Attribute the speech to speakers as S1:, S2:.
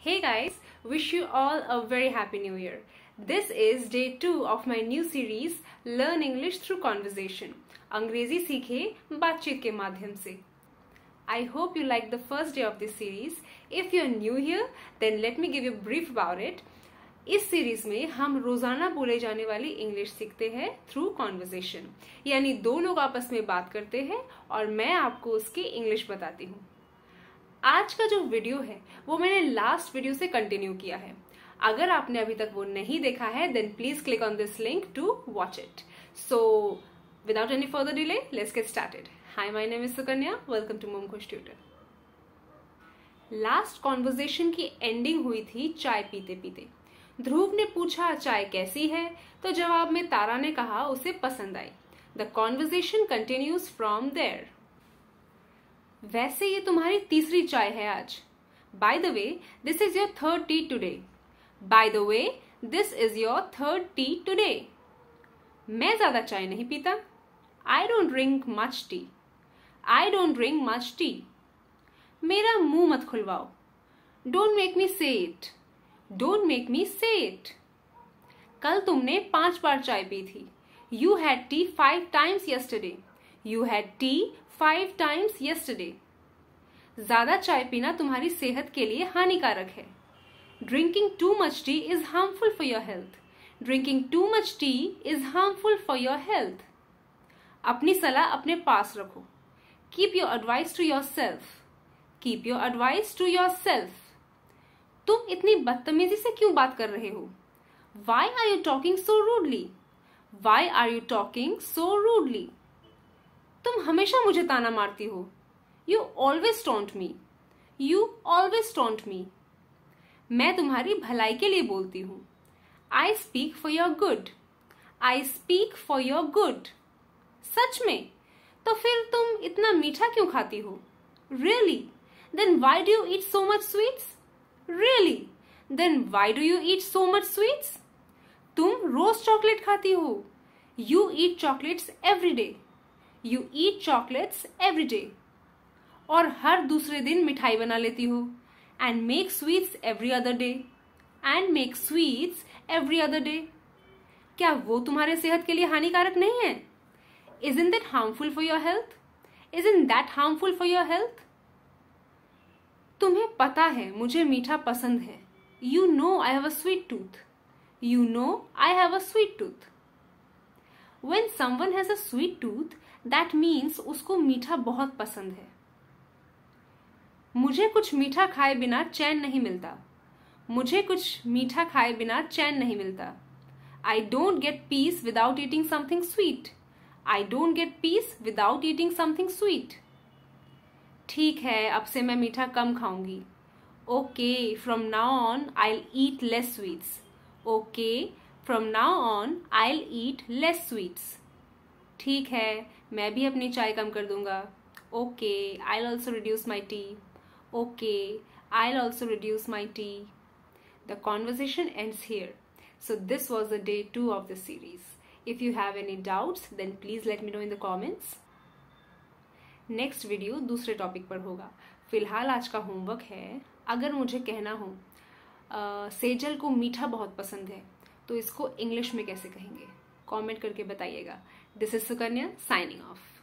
S1: Hey guys, wish you all a very happy new year. This is day 2 of my new series Learn English through Conversation. अंग्रेज़ी सीखे बातचीत के माध्यम से I hope you like the first day of this series. If you're new here, then let me give you a brief about it. इस series में हम रोज़ाना बोले जाने वाली इंग्लिश सीखते हैं थ्रू कॉन्वर्जेशन यानी दो लोग आपस में बात करते हैं और मैं आपको उसकी इंग्लिश बताती हूँ आज का जो वीडियो है, वो मैंने लास्ट वीडियो से कंटिन्यू किया है। अगर आपने अभी तक वो नहीं देखा है then please click on this link to watch it so without any further delay let's get started hi my name is Sukanya welcome to Momkosh tutor last conversation की एंडिंग हुई थी चाय पीते पीते। ध्रुव ने पूछा, चाय कैसी है? तो जवाब में तारा ने कहा, उसे पसंद आई। The conversation continues from there वैसे ये तुम्हारी तीसरी चाय है आज। By the way this is your third tea today by the way this is your third tea today मैं ज़्यादा चाय नहीं पीता। I don't drink much tea I don't drink much tea मेरा मुँह मत खुलवाओ। डोंट मेक मी से it don't make me से इट कल तुमने पाँच बार चाय पी थी। You had tea five times yesterday you had tea five times yesterday ज़्यादा चाय पीना तुम्हारी सेहत के लिए हानिकारक है। Drinking too much tea is harmful for your health drinking too much tea is harmful for your health अपनी सलाह अपने पास रखो। Keep your advice to yourself keep your advice to yourself तुम इतनी बदतमीजी से क्यों बात कर रहे हो? Why are you talking so rudely why are you talking so rudely तुम हमेशा मुझे ताना मारती हो। You always taunt me you always taunt me मैं तुम्हारी भलाई के लिए बोलती हूँ। I speak for your good I speak for your good सच में? तो फिर तुम इतना मीठा क्यों खाती हो? Really then why do you eat so much sweets really then why do you eat so much sweets तुम रोज चॉकलेट खाती हो। You eat chocolates every day you eat chocolates every day और हर दूसरे दिन मिठाई बना लेती हो। And make sweets every other day and make sweets every other day क्या वो तुम्हारे सेहत के लिए हानिकारक नहीं है? Is in that harmful for your health is in that harmful for your health तुम्हें पता है, मुझे मीठा पसंद है। You know I have a sweet tooth you know I have a sweet tooth when someone has a sweet tooth that means उसको मीठा बहुत पसंद है। मुझे कुछ मीठा खाए बिना चैन नहीं मिलता। मुझे कुछ मीठा खाए बिना चैन नहीं मिलता। I don't get peace without eating something sweet I don't get peace without eating something sweet ठीक है, अब से मैं मीठा कम खाऊँगी। Okay from now on I eat less sweets okay from now on I eat less sweets ठीक है मैं भी अपनी चाय कम कर दूँगा। Okay I also reduce my tea okay I also reduce my tea the conversation ends here so this was the day two of the series. If you have any doubts then please let me know in the comments. Next video दूसरे topic पर होगा। फ़िलहाल आज का homework है अगर मुझे कहना हो आ, सेजल को मीठा बहुत पसंद है तो इसको इंग्लिश में कैसे कहेंगे? कमेंट करके बताइएगा। This is Sukanya signing off.